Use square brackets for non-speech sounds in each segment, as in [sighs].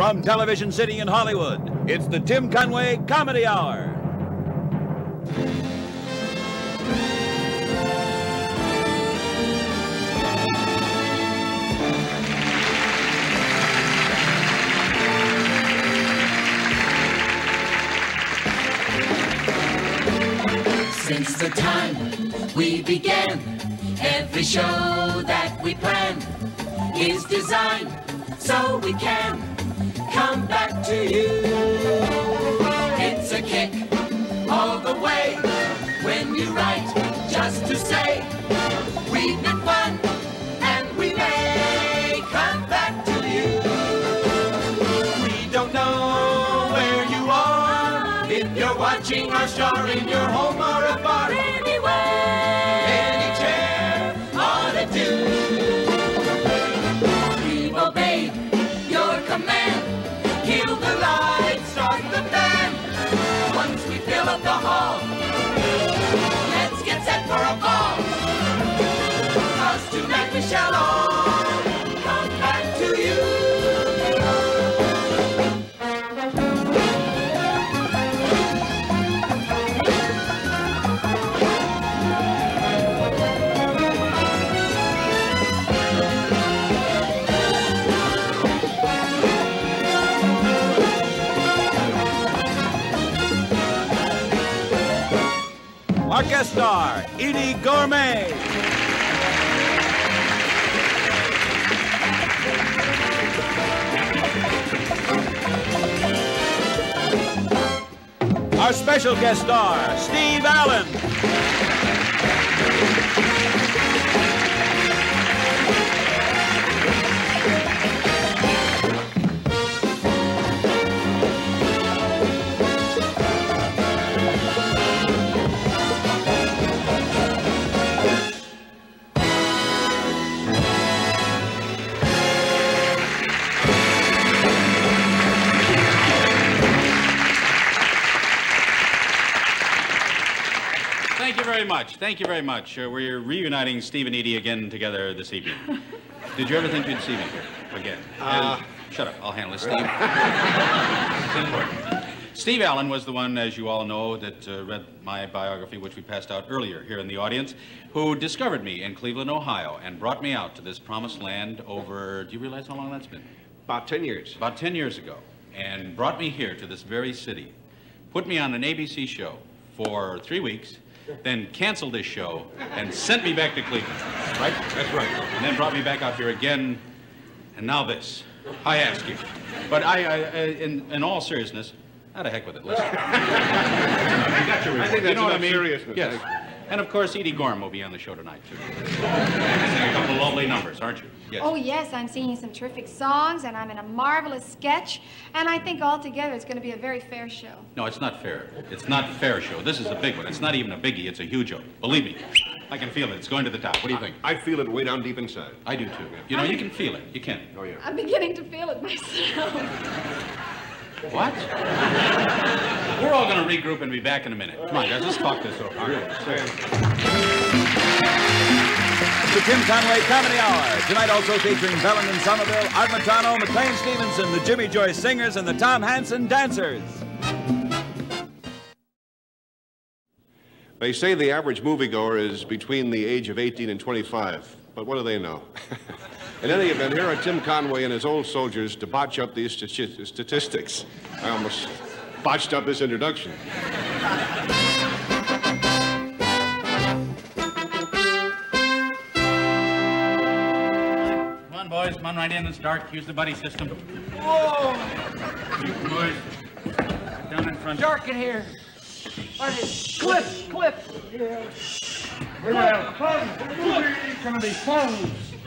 From Television City in Hollywood, it's the Tim Conway Comedy Hour. Since the time we began, every show that we plan is designed so we can come back to you. It's a kick all the way when you write just to say we've been fun and we may come back to you. We don't know where you are if you're watching our star in your home or a bar. Star, Eydie Gorme. Our special guest star, Steve Allen. Thank you very much. Uh, we're reuniting Steve and Eydie again together this evening. [laughs] Did you ever think you'd see me here again? Uh, shut up. I'll handle it, Steve. it's important. Steve Allen was the one, as you all know, that uh, read my biography, which we passed out earlier here in the audience, who discovered me in Cleveland, Ohio, and brought me out to this promised land over, do you realize how long that's been? About 10 years. About 10 years ago, and brought me here to this very city, put me on an ABC show for three weeks, then canceled this show and sent me back to Cleveland, right? That's right. And then brought me back out here again, and now this. I ask you. But I, I, I in, in all seriousness, how the heck with it, listen. [laughs] you got your I think that's you know what I mean? seriousness. Yes. And of course, Eydie Gorme will be on the show tonight, too. A couple lovely numbers, aren't you? Yes. Oh, yes, I'm singing some terrific songs, and I'm in a marvelous sketch, and I think altogether it's going to be a very fair show. No, it's not fair. It's not a fair show. This is a big one. It's not even a biggie. It's a huge one. Believe me. I can feel it. It's going to the top. What do you think? I feel it way down deep inside. I do too. You know, you can feel it. You can. Oh, yeah. I'm beginning to feel it myself. [laughs] What? We're all going to regroup and be back in a minute. Come on, guys. Let's talk this over. The Tim Conway Comedy Hour. Tonight also featuring Belland and Somerville, Art Metrano, McLean Stevenson, the Jimmy Joyce Singers, and the Tom Hansen Dancers. They say the average moviegoer is between the age of 18 and 25, but what do they know? [laughs] In any event, here are Tim Conway and his old soldiers to botch up these stati- statistics. I almost botched up this introduction. Come on, boys. Come on right in. It's dark. Use the buddy system. Whoa! You boys. Down in front. dark in here. What is Cliff, Cliff. Well, fun. The movie is gonna be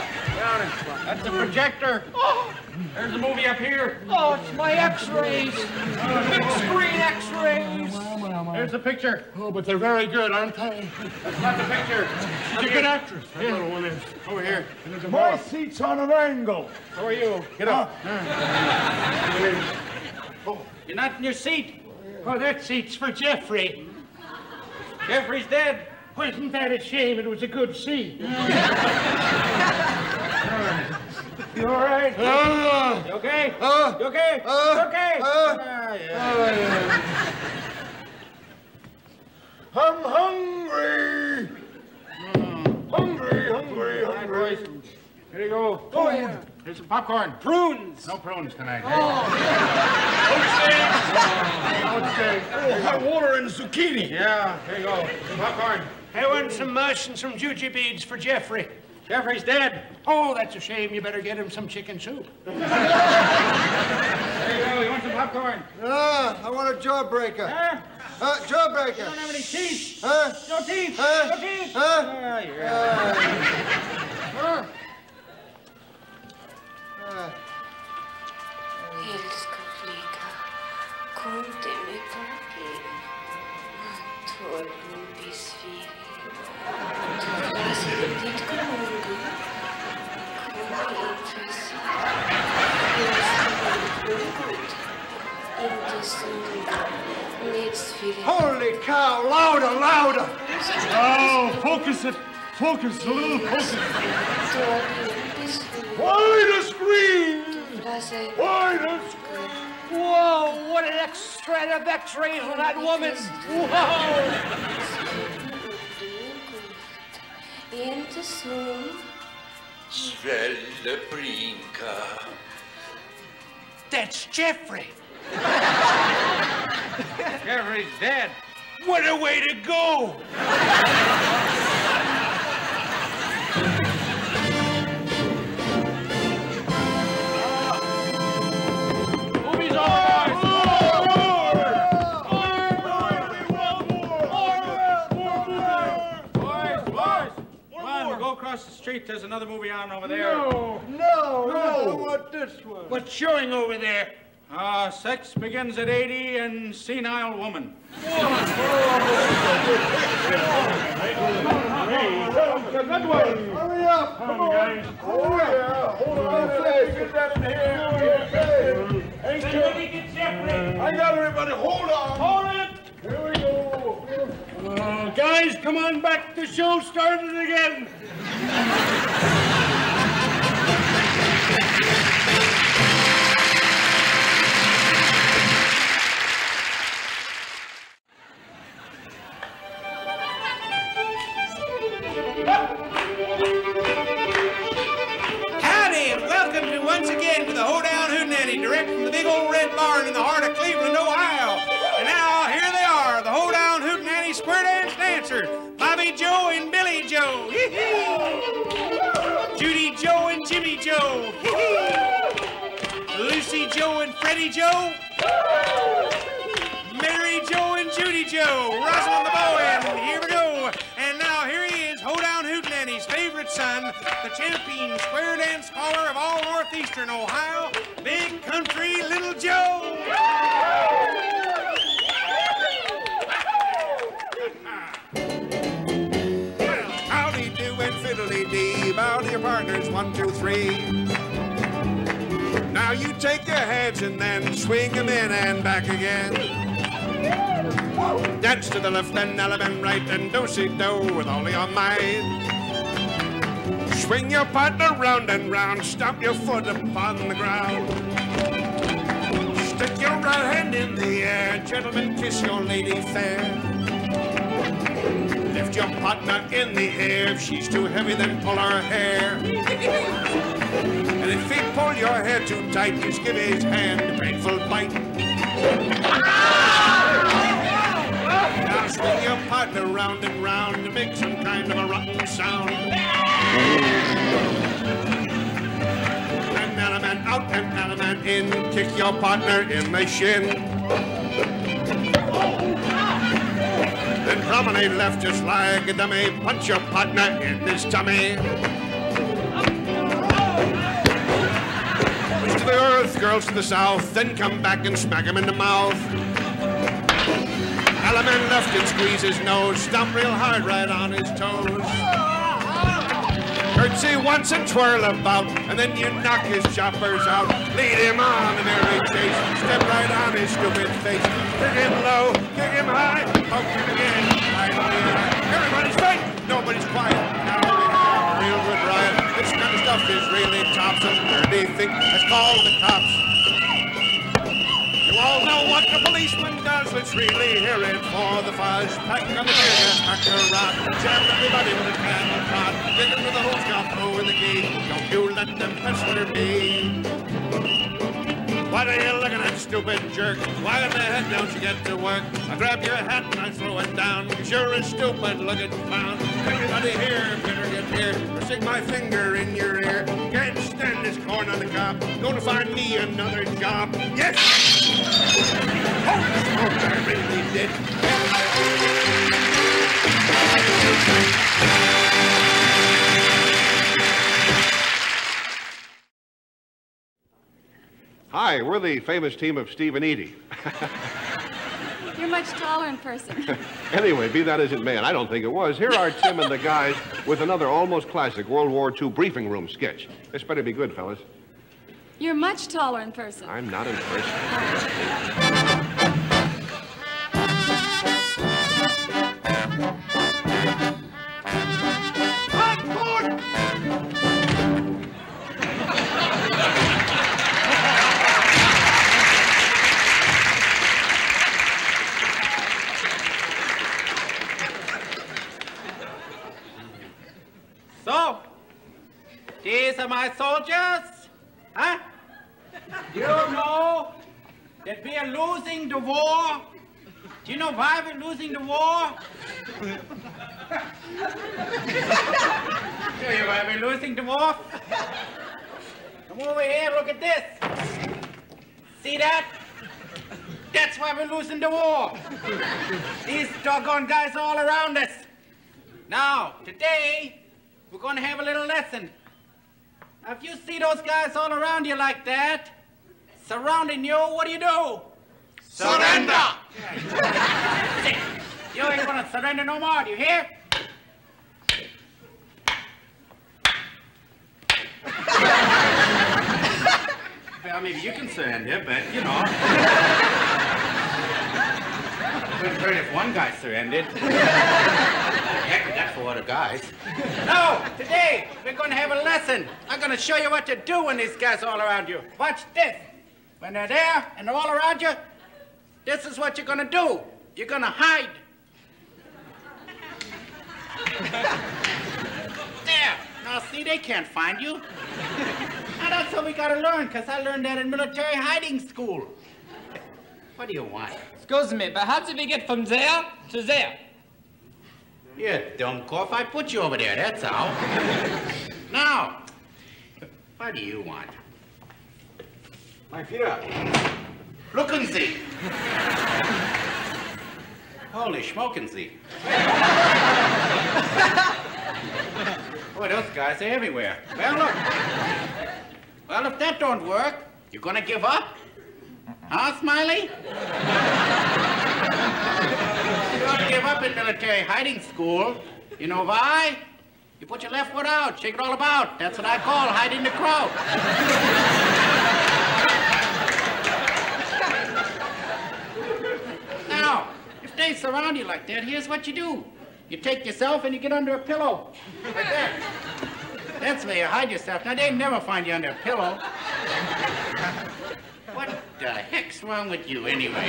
duck. That's the projector. Oh, There's a movie up here. oh, it's my x-rays. Big screen x-rays. There's the picture. Oh, but they're very good, aren't they? That's not the picture. She's a good actress. That little one is. Over here. My seat's on an angle. How are you? Get up. Ah. Oh, You're not in your seat. Oh, that seat's for Jeffrey. Jeffrey's dead. Wasn't that a shame? It was a good seat. [laughs] you all right? Ah, You okay? ah, You okay? ah, You okay? ah. Ah, yeah. I'm hungry. Hungry, hungry, hungry. boys. Here you go. Oh, yeah. Here's some popcorn. Prunes. No prunes tonight. Okay. Oh, hot water and zucchini. Yeah, here you go. Some popcorn. Hey, want some mush and some juji beads for Jeffrey. Jeffrey's dead. Oh, that's a shame. You better get him some chicken soup. [laughs] There you go. You want some popcorn? Ah, I want a jawbreaker. Huh? Uh, jawbreaker. Don't have any teeth. Huh? No teeth. Huh? No teeth. Huh? Ah, yeah. Älska flicka, kom till mig pojke. Torben Inte som nedsviken. Holy cow, louder, louder. Oh, focus it. Focus, a little focus. Torben besviken. Why the screen? Flaskade Why the scream? Whoa, what an extra of x-rays on that woman. Whoa. Inte som Svälleprinka. That's Jeffrey. Jeffrey's dead. What a way to go. Across the street. There's another movie on over there. No, no, I want this one. What's showing over there? Uh, sex begins at 80 and senile woman. Hurry up. Come on, guys. Oh, yeah. Hold on. Hey, get that in here. Okay. Ain't you? I got everybody. Hold on. Hold it. Here we go. Uh, guys, come on back. The show started again. Again to the Hoedown Hootenanny, direct from the big old red barn in the heart of Cleveland, Ohio. And now here they are, the Hoedown Hootenanny Square Dance Dancers, Bobby Joe and Billy Joe. Hee-hee. Judy Joe and Jimmy Joe. Hee-hee. Lucy Joe and Freddie Joe. Mary Joe and Judy Joe. Rosamond the champion square dance caller of all northeastern Ohio, Big Country Little Joe. Well, howdy do and fiddly dee, bow to your partners, one, two, three. Now you take your heads and then swing them in and back again. Dance to the left and element right and do-si-do with all your might. Swing your partner round and round, stomp your foot upon the ground. Stick your right hand in the air, gentlemen, kiss your lady fair. Lift your partner in the air, if she's too heavy, then pull her hair. And if he pull your hair too tight, just give his hand a painful bite. Now swing your partner round and round to make some kind of a rotten sound. An element out, an element in, kick your partner in the shin. Then promenade left just like a dummy, punch your partner in his tummy. Push to the earth, girls to the south, then come back and smack him in the mouth. Element left and squeeze his nose, stomp real hard right on his toes. Curtsy once and twirl about, and then you knock his choppers out. Lead him on an early chase, step right on his stupid face. Kick him low, kick him high, poke him again. Everybody's fight, nobody's quiet. Now we have a real good riot. This kind of stuff is really tops, and dirty thing has called the cops. All know what the policeman does. Let's really hear it for the fuzz. Pack on the gas, pack a rod. Jam everybody with a camel prod. Get them to the hose, got throw in the key. Don't you let them pester me. What are you looking at, stupid jerk? Why in the heck don't you get to work? I grab your hat and I throw it down. You sure is stupid looking clown. Everybody here better get here stick my finger in your ear. Can't stand this corn on the cob. Gonna find me another job. Yes! Holy smokes, I really did. Hi, we're the famous team of Steve and Eydie. [laughs] You're much taller in person. [laughs] Anyway, be that as it may, and I don't think it was, here are Tim and the guys with another almost classic World War II briefing room sketch. This better be good, fellas. You're much taller in person. I'm not in person. So, these are my soldiers, huh? You know that we are losing the war. Do you know why we're losing the war? [laughs] Tell you why we're losing the war. Come over here, look at this. See that? That's why we're losing the war. These doggone guys all around us. Now, today, we're going to have a little lesson. If you see those guys all around you like that, surrounding you, what do you do? Surrender! [laughs] You ain't gonna surrender no more, do you hear? well, maybe you can surrender, but you know. [laughs] Wouldn't hurt if one guy surrendered. Heck, that's for other guys. [laughs] No, today we're gonna have a lesson. I'm gonna show you what to do when these guys are all around you. Watch this. When they're there and they're all around you, this is what you're gonna do. You're gonna hide. [laughs] there. Now see, they can't find you. [laughs] Now that's what we gotta learn, because I learned that in military hiding school. What do you want? Excuse me, but how did we get from there to there? You dumb cough. I put you over there, that's how. now, what do you want? My Führer. Look and see. Holy smoke and see. Boy, those guys are everywhere. Well, look. Well, if that don't work, you're gonna give up? Huh, Smiley? Give up in military hiding school. You know why? You put your left foot out, shake it all about. That's what I call hiding the crowd. Now, if they surround you like that, here's what you do. You take yourself and you get under a pillow. Like that. That's where you hide yourself. Now, they'd never find you under a pillow. What the heck's wrong with you, anyway?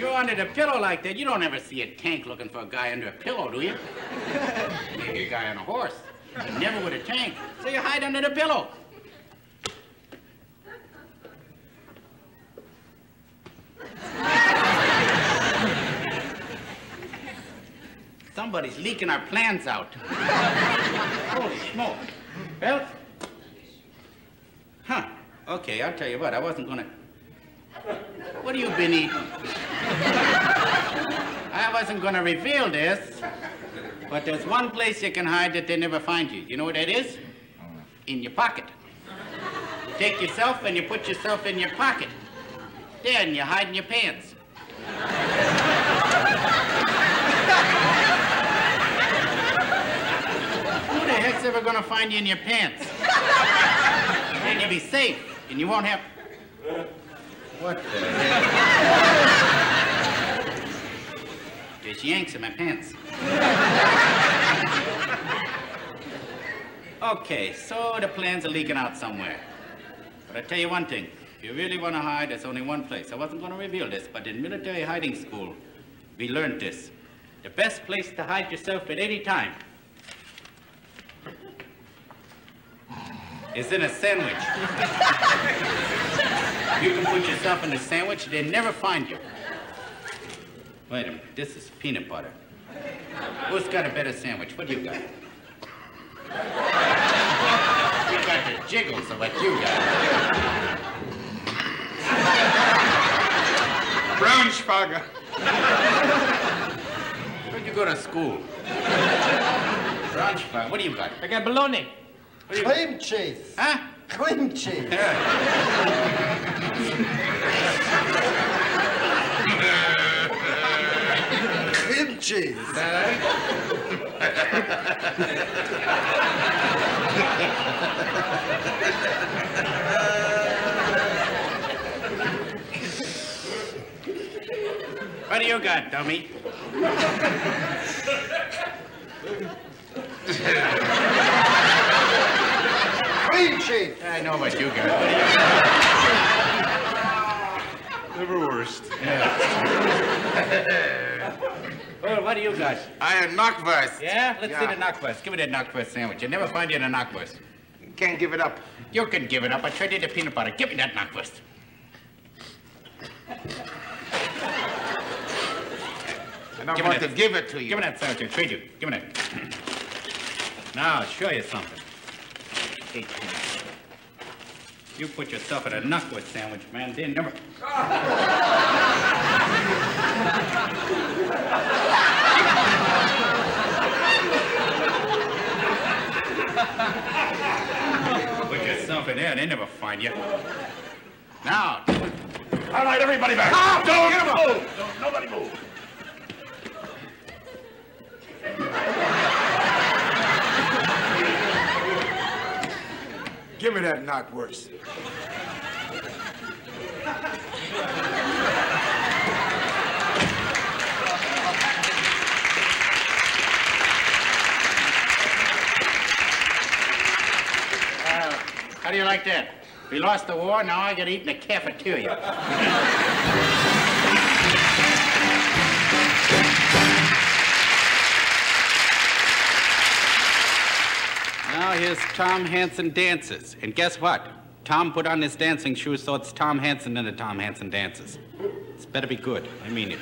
You're under the pillow like that, you don't ever see a tank looking for a guy under a pillow, do you? Maybe a guy on a horse. But never with a tank. So you hide under the pillow. Somebody's leaking our plans out. Holy smoke. Well, huh. Okay, I'll tell you what, I wasn't gonna. What have you been eating? I wasn't gonna reveal this, but there's one place you can hide that they never find you. You know what that is? In your pocket. You take yourself and you put yourself in your pocket. There, and you hide in your pants. Who the heck's ever gonna find you in your pants? then you'll be safe, and you won't have. What the? There's yanks in my pants. Okay, so the plans are leaking out somewhere. But I tell you one thing. If you really want to hide, there's only one place. I wasn't going to reveal this, but in military hiding school, we learned this. The best place to hide yourself at any time is in a sandwich. [laughs] you can put yourself in a sandwich, they never find you. Wait a minute, this is peanut butter. Who's got a better sandwich? What do you got? You got the jiggles of what you got. Braunschweiger. Where'd you go to school? Braunschweig. What do you got? I got bologna. Cream cheese. Huh? Cream cheese. Cream cheese. What do you got, dummy? [laughs] Cream cheese. I know what you got. Never worst. [laughs] Yeah. Well, what do you got? I had knockwurst. Yeah? Let's see Yeah. the knockwurst. Give me that knockwurst sandwich. You never find you in a knockwurst. Can't give it up. You can give it up. I traded the peanut butter. Give me that knockwurst. I don't Give me want to give it to you. Give me that sandwich. I trade you. Give me that. [clears throat] Now, I'll show you something. Hey, You put yourself in a knuckle sandwich, man. Then never. Put yourself in there, they never find you. Now. All right, everybody back. Stop! Don't Get 'em move. Don't nobody move. [laughs] Give me that knockwurst. Uh, how do you like that? We lost the war, now I get eaten in a cafeteria. [laughs] Here's Tom Hansen dances. And guess what? Tom put on his dancing shoes, so it's Tom Hansen and the Tom Hansen dances. It's better be good. I mean it.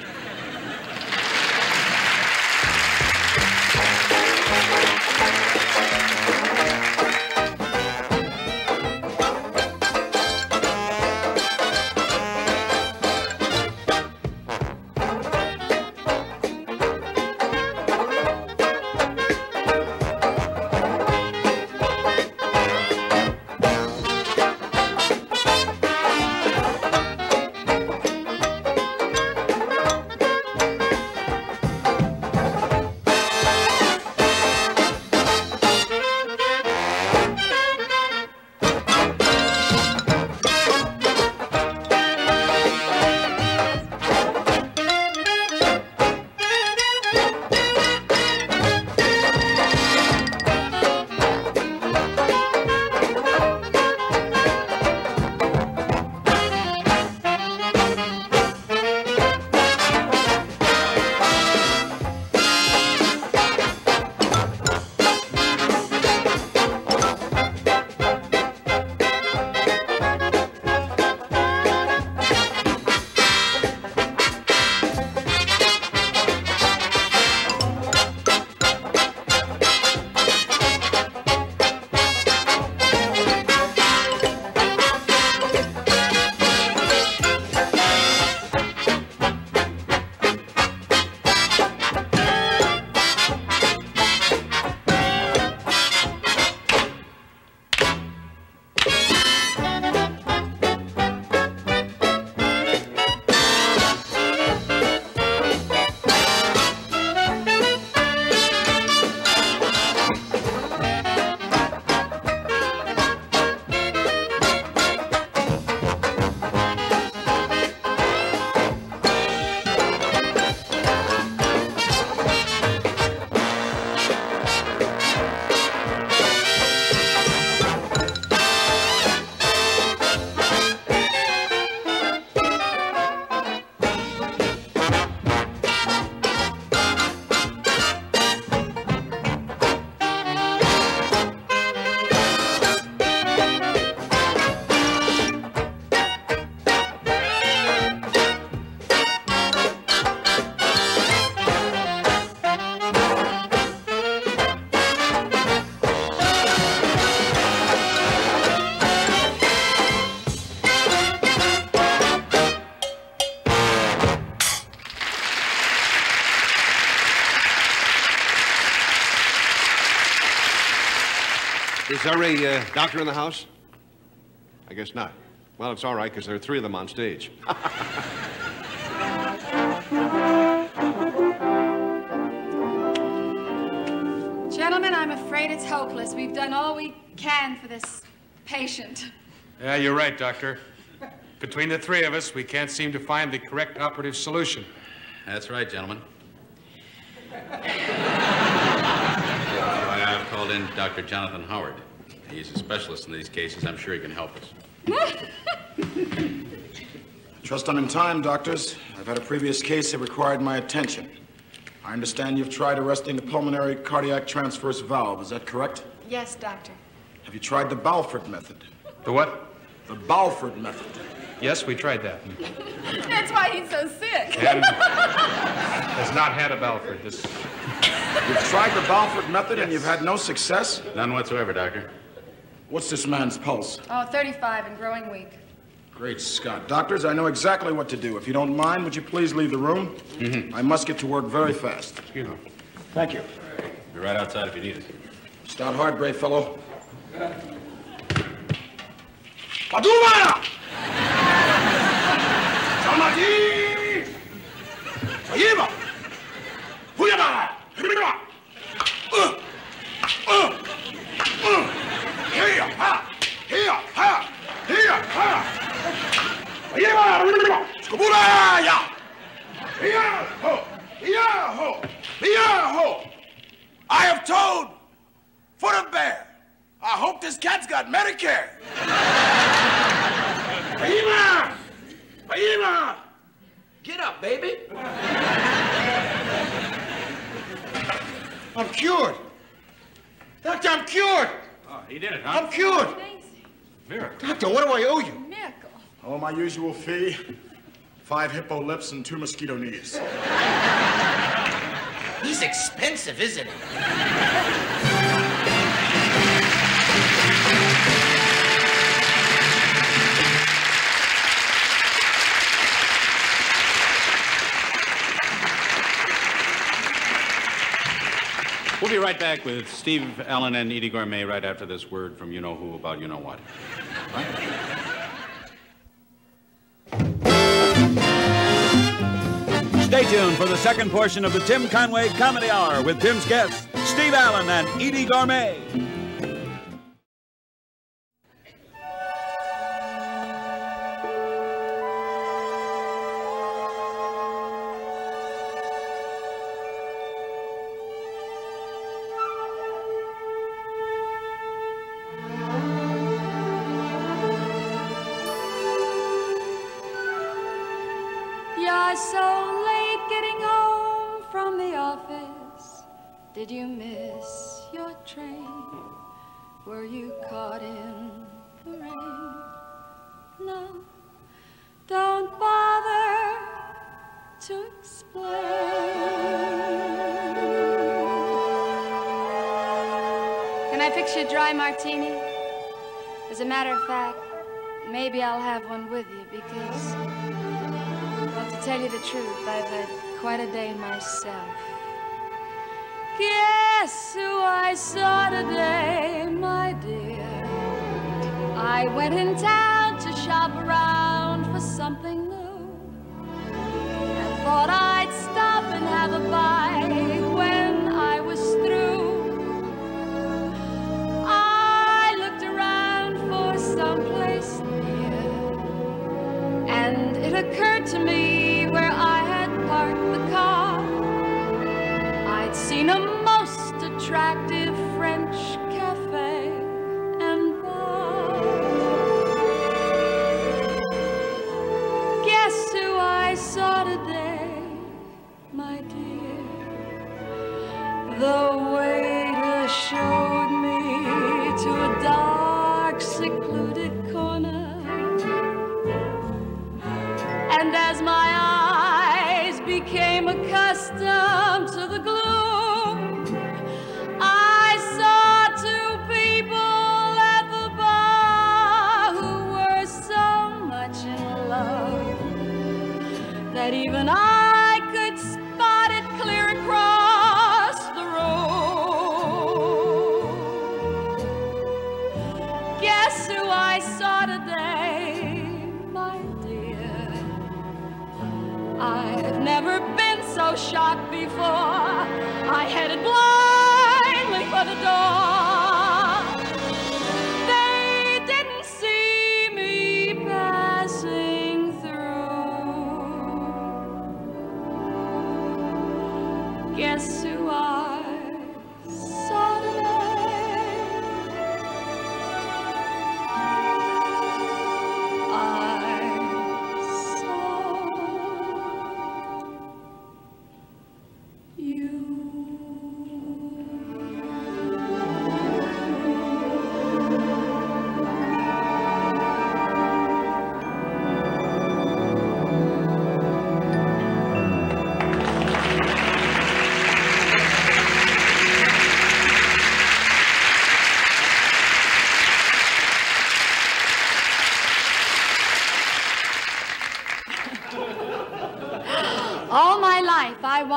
Is there a uh, doctor in the house? I guess not. Well, it's all right, because there are three of them on stage. [laughs] Gentlemen, I'm afraid it's hopeless. We've done all we can for this patient. Yeah, you're right, Doctor. Between the three of us, we can't seem to find the correct operative solution. That's right, gentlemen. [laughs] That's why I've called in Dr. Jonathan Howard. He's a specialist in these cases. I'm sure he can help us. [laughs] Trust I'm in time, doctors. I've had a previous case that required my attention. I understand you've tried arresting the pulmonary cardiac transverse valve. Is that correct? Yes, doctor. Have you tried the Balford method? The what? The Balford method. Yes, we tried that. That's why he's so sick. And has not had a Balford. This You've tried the Balford method and you've had no success? None whatsoever, Doctor. What's this man's pulse? Oh, 35 and growing weak. Great Scott. Doctors, I know exactly what to do. If you don't mind, would you please leave the room? Mm-hmm. I must get to work very fast. Excuse me. Thank you. Be right outside if you need us. Start hard, brave fellow. Padumana! Samadi! Ayima! Huyama! Hibira! Uh! Uh! Uh! Here! Ha! Here! Ha! Here! Ha! Ayima! Skubula! Ya! Here! Ho! Here! Ho! Here! Ho! I have told for the bear. I hope this cat's got Medicare. Aima! Aima! Get up, baby. I'm cured. Doctor, I'm cured. He did it, huh? I'm cured. Miracle. Doctor, what do I owe you? Miracle. Oh, my usual fee. Five hippo lips and two mosquito knees. He's expensive, isn't he? We'll be right back with Steve Allen and Eydie Gorme right after this word from you know who about you know what. Stay tuned for the second portion of the Tim Conway Comedy Hour with Tim's guests, Steve Allen and Eydie Gorme. Did you miss your train? Were you caught in the rain? No, don't bother to explain. Can I fix you a dry martini? As a matter of fact, maybe I'll have one with you because. Well, to tell you the truth, I've had quite a day myself. Guess who I saw today, my dear? I went in town to shop around for something new. And thought I'd stop and have a bite when I was through. I looked around for someplace near. And it occurred to me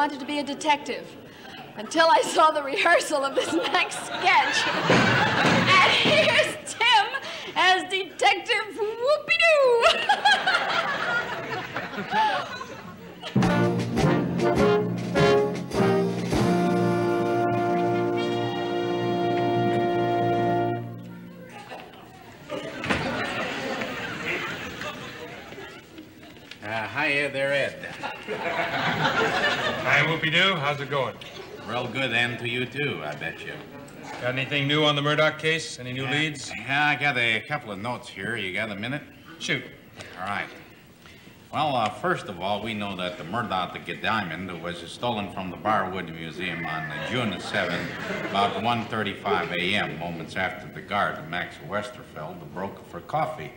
wanted to be a detective until I saw the rehearsal of this [laughs] next sketch. [laughs] and here's How's it going? Real good, and to you too, I bet you. Got anything new on the Murdoch case? Any new leads? Yeah, I got a couple of notes here. You got a minute? Shoot. All right. Well, uh, first of all, we know that the Murdoch diamond was stolen from the Barwood Museum on uh, June the 7th, about 1.35 a.m., moments after the guard, Max Westerfeld, broke for coffee.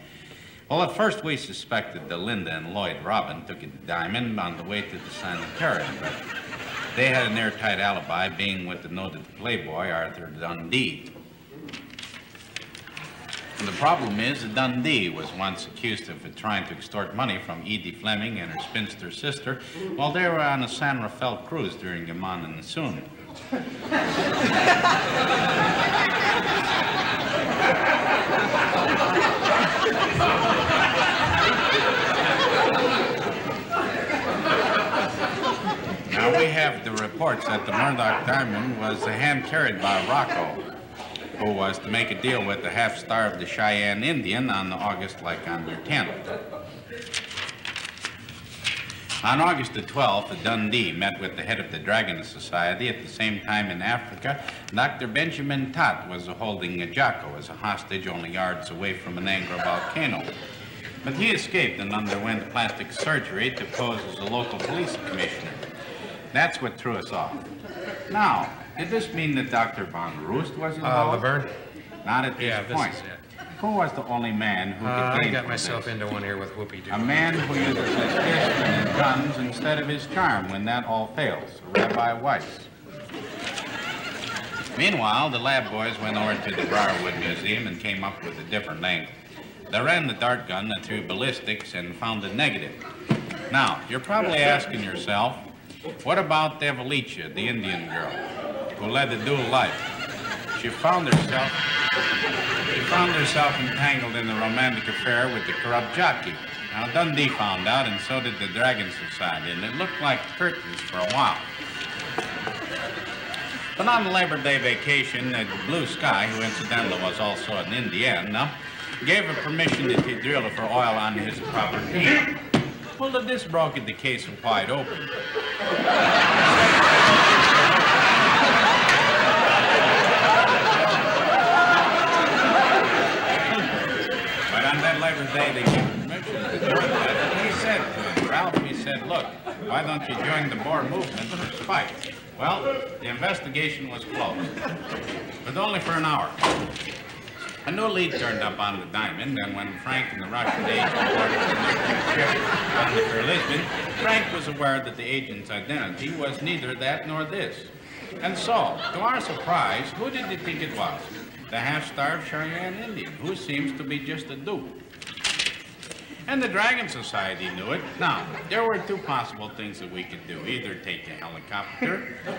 Well, at first we suspected that Linda and Lloyd Robin took the diamond on the way to the sanitarium, but they had an airtight alibi, being with the noted playboy Arthur Dundee. And the problem is that Dundee was once accused of trying to extort money from Edie Fleming and her spinster sister while they were on a San Rafael cruise during the monsoon. [laughs] Now we have the reports that the Murdoch diamond was hand carried by Rocco, who was to make a deal with the half-starved Cheyenne Indian on August, like on your 10th. On August the 12th, Dundee met with the head of the Dragon Society. At the same time in Africa, Dr. Benjamin Tott was holding Jocko as a hostage only yards away from an Angra volcano. But he escaped and underwent plastic surgery to pose as a local police commissioner. That's what threw us off. Now, did this mean that Dr. Von Roost was Uh, involved? Laverne? Not at this Yeah, this point. is it. Who was the only man who Uh, could I gain got from myself this? into one here with Whoopie-Doo. A man who uses his fist and his guns instead of his charm when that all fails. Rabbi Weiss. Meanwhile, the lab boys went over to the Briarwood Museum and came up with a different angle. They ran the dart gun through ballistics and found a negative. Now, you're probably asking yourself, what about Devalicia, the Indian girl, who led a dual life? She found herself she found herself entangled in a romantic affair with the corrupt jockey. Now, Dundee found out, and so did the Dragon Society, and it looked like curtains for a while. But on Labor Day vacation, uh, Blue Sky, who incidentally was also an Indiana, gave her permission to drill for oil on his property. Well, this broke the case wide open. But on that Labor Day, they gave permission to do that. And he said Ralph, he said, look, why don't you join the Boer movement for spite? Well, the investigation was closed, but only for an hour. A new lead turned up on the diamond, and when Frank and the Russian agent boarded the ship the for Lisbon, Frank was aware that the agent's identity was neither that nor this. And so, to our surprise, who did you think it was? The half-starved Cheyenne Indian, who seems to be just a dupe. And the Dragon Society knew it. Now, there were two possible things that we could do. Either take a helicopter or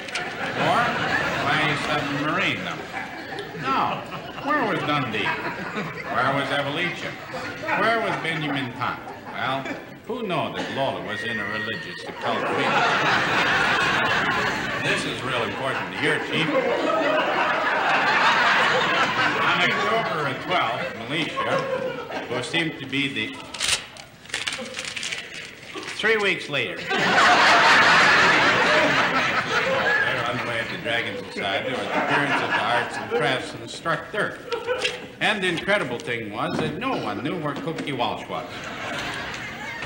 fly a submarine. Was Dundee? Where was Evelicia? Where was Benjamin Tott? Well, Who knew that Lola was in a religious occult meeting? this is real important to hear, Chief. On October 12th, Militia, who seemed to be the... Three weeks later. They're on the way of the Society or the appearance of the arts and crafts instructor. And the incredible thing was that no one knew where Cookie Walsh was.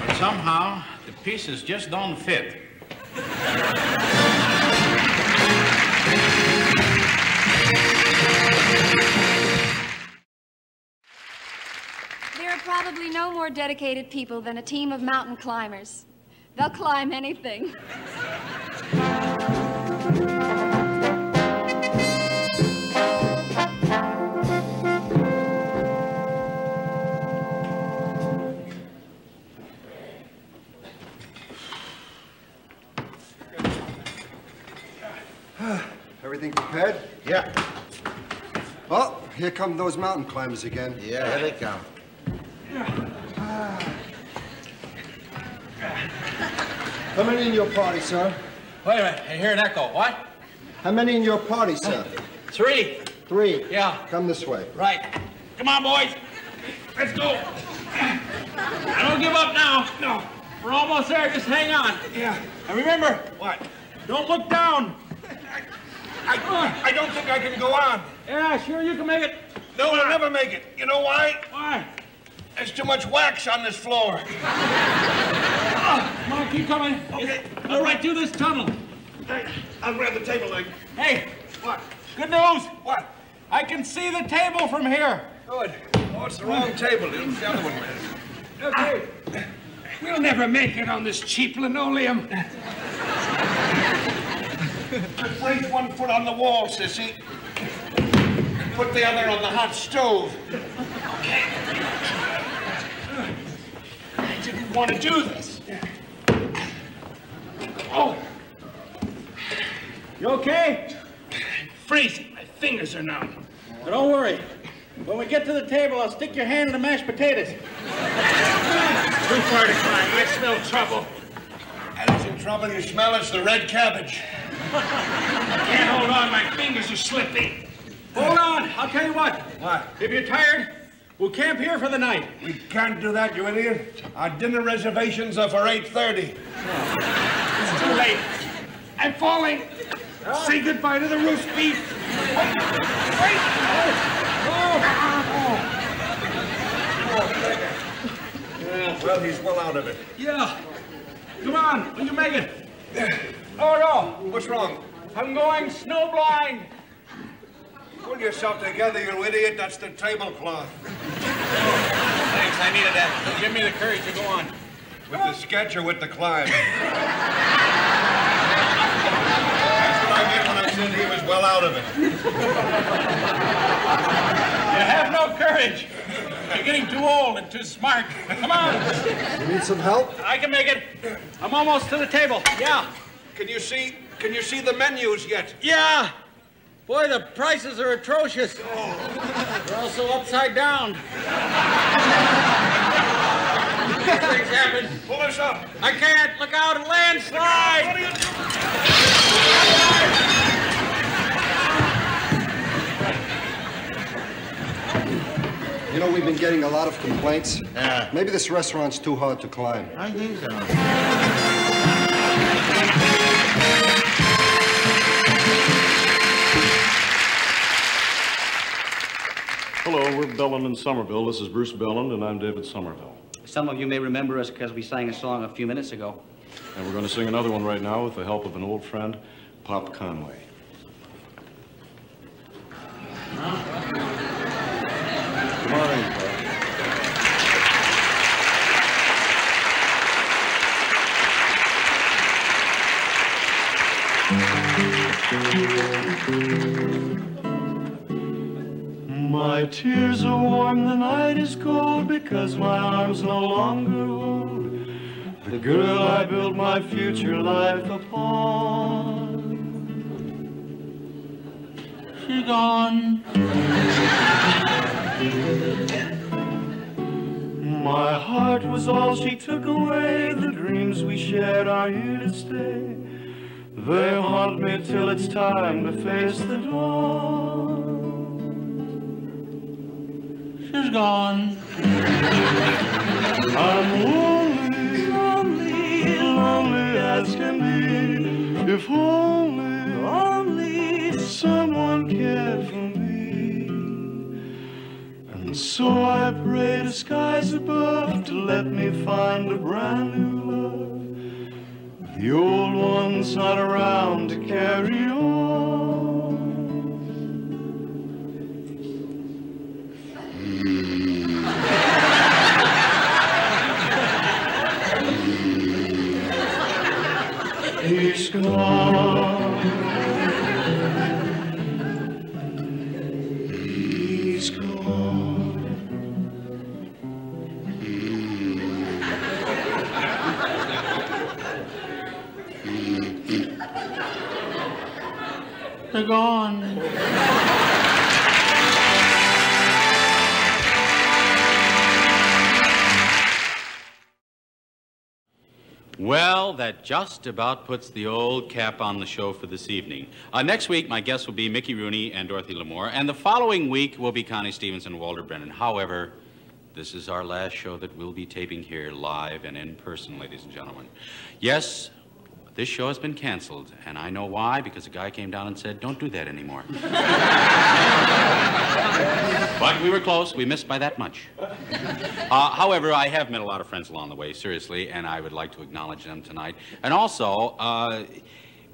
But somehow, the pieces just don't fit. There are probably no more dedicated people than a team of mountain climbers. They'll climb anything. [laughs] Everything prepared? Yeah. Oh, here come those mountain climbers again. Yeah, here they come. [sighs] How many in your party, sir? Wait a minute, I hear an echo. What? How many in your party, sir? Three. Three. Yeah. Come this way. Right. Come on, boys. Let's go. I don't give up now. No. We're almost there. Just hang on. Yeah. And remember. What? Don't look down. I, I don't think I can go on. Yeah, sure, you can make it. No, I'll never make it. You know why? Why? There's too much wax on this floor. Oh, Come on, keep coming. Okay. Go right through this tunnel. Hey, I'll grab the table leg. Hey. What? Good news. What? I can see the table from here. Good. Oh, it's the wrong table. It's the other one. Okay. We'll never make it on this cheap linoleum. Just raise one foot on the wall, sissy. Put the other on the hot stove. Okay. I didn't want to do this. Oh. You okay? Freezing. My fingers are numb. But don't worry. When we get to the table, I'll stick your hand in the mashed potatoes. Too far to climb. I smell trouble. That isn't trouble. You smell it's the red cabbage. I can't hold on. My fingers are slipping. Hold on. I'll tell you what. What? If you're tired, we'll camp here for the night. We can't do that, you idiot. Our dinner reservations are for 8.30. It's too late. I'm falling. Say goodbye to the roast beef. Wait. Yeah, well, he's well out of it. Yeah. Come on. We you make it. Oh, no. What's wrong? I'm going snowblind. Pull yourself together, you idiot. That's the tablecloth. Thanks. I needed that. Give me the courage to go on. With the sketch or with the climb? [laughs] That's what I meant when I said he was well out of it. You have no courage. You're getting too old and too smart. Come on. You need some help? I can make it. I'm almost to the table. Yeah. Can you see? Can you see the menus yet? Yeah. Boy, the prices are atrocious. They're also upside down. Things happen. Pull us up. I can't. Look out, a landslide. What are you You know, we've been getting a lot of complaints. Yeah. Maybe this restaurant's too hard to climb. I think so. Hello, we're Belland and Somerville. This is Bruce Belland, and I'm David Somerville. Some of you may remember us because we sang a song a few minutes ago. And we're going to sing another one right now with the help of an old friend, Pop Conway. Morning, My tears are warm, the night is cold because my arms no longer hold the girl I built my future life upon. She gone. My heart was all she took away. The dreams we shared are here to stay. They haunt me till it's time to face the dawn. She's gone. I'm lonely, lonely, lonely as can be. If only, so I pray to skies above to let me find a brand new love. The old one's not around to carry on. [laughs] He's gone. They're gone. Well, that just about puts the old cap on the show for this evening. Uh, next week, my guests will be Mickey Rooney and Dorothy Lamour, and the following week will be Connie Stevens and Walter Brennan. However, this is our last show that we'll be taping here live and in person, ladies and gentlemen. Yes, this show has been canceled, and I know why, because a guy came down and said, don't do that anymore. [laughs] but we were close. We missed by that much. Uh, however, I have met a lot of friends along the way, seriously, and I would like to acknowledge them tonight. And also, uh,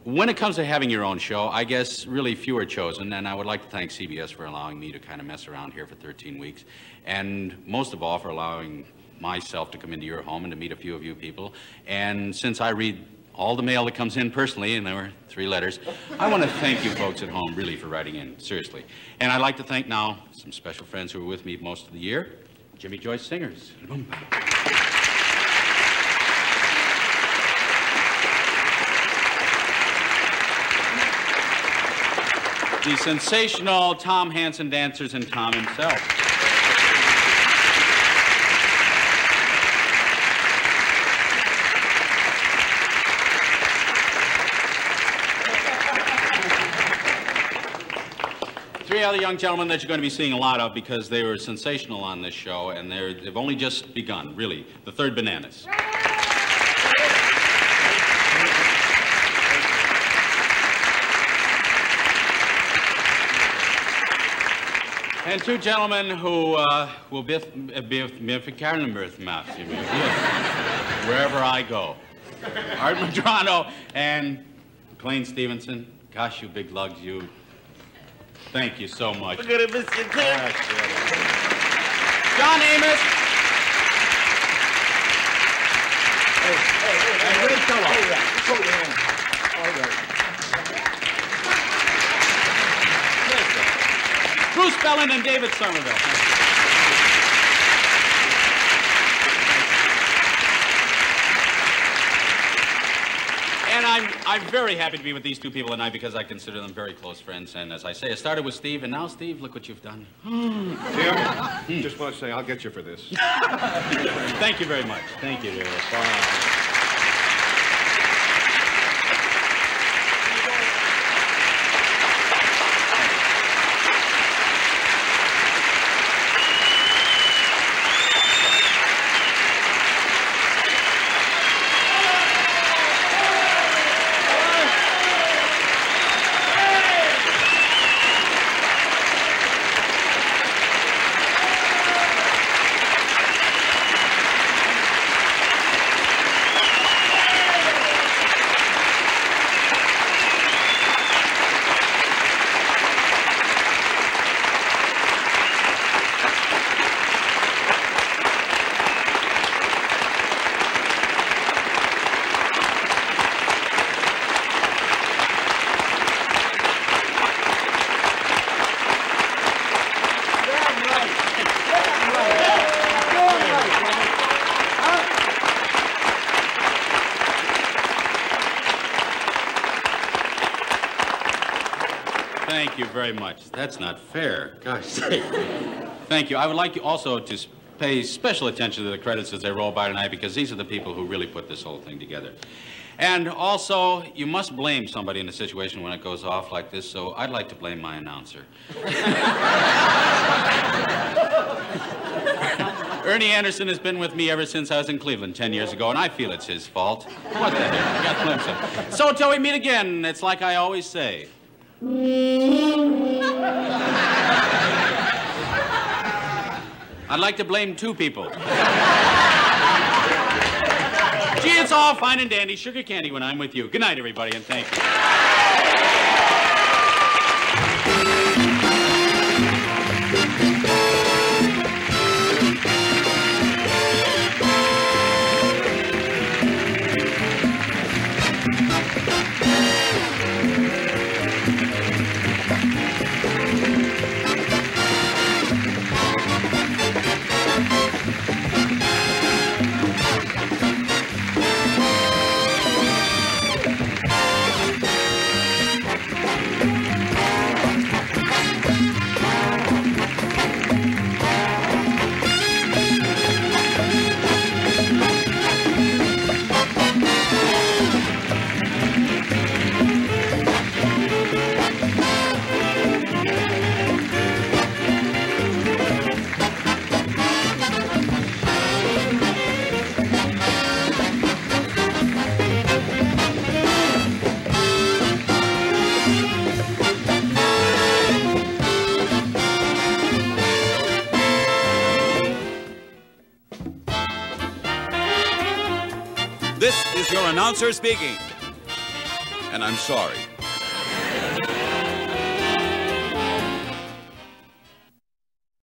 when it comes to having your own show, I guess really few are chosen, and I would like to thank CBS for allowing me to kind of mess around here for 13 weeks, and most of all for allowing myself to come into your home and to meet a few of you people. And since I read all the mail that comes in personally, and there were three letters, I want to thank you folks at home really for writing in, seriously. And I'd like to thank now some special friends who were with me most of the year, Jimmy Joyce Singers. the sensational Tom Hansen dancers and Tom himself. Other young gentlemen that you're going to be seeing a lot of because they were sensational on this show, and they're, they've only just begun, really. The Third Bananas. And two gentlemen who uh, will be be with mouth, wherever I go. Art Metrano and McLean Stevenson. Gosh, you big lugs, you. Thank you so much. We're gonna miss you, Tim. John Amos. And Ray Kellogg. Bruce Belland and David Somerville. I'm, I'm very happy to be with these two people tonight because I consider them very close friends. And as I say, it started with Steve, and now, Steve, look what you've done. Hmm. Tim, just want to say I'll get you for this. [laughs] Thank you very much. Thank you, dear. Bye. Thank you very much. That's not fair. Gosh. [laughs] Thank you. I would like you also to pay special attention to the credits as they roll by tonight because these are the people who really put this whole thing together. And also, you must blame somebody in a situation when it goes off like this, so I'd like to blame my announcer. [laughs] Ernie Anderson has been with me ever since I was in Cleveland 10 years ago, and I feel it's his fault. What the heck? Got glimpse. So till we meet again, it's like I always say. I'd like to blame two people. Gee, it's all fine and dandy, sugar candy when I'm with you. Good night, everybody, and thank you. Announcer speaking. And I'm sorry.